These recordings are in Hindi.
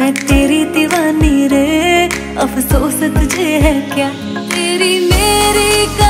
मैं तेरी दीवानी रे अफसोस तुझे है क्या? तेरी मेरी कहानी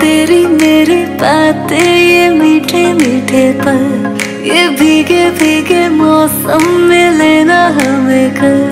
तेरी मेरी बातें ये मीठे मीठे पल। ये भीगे भीगे मौसम में लेना हमें कल।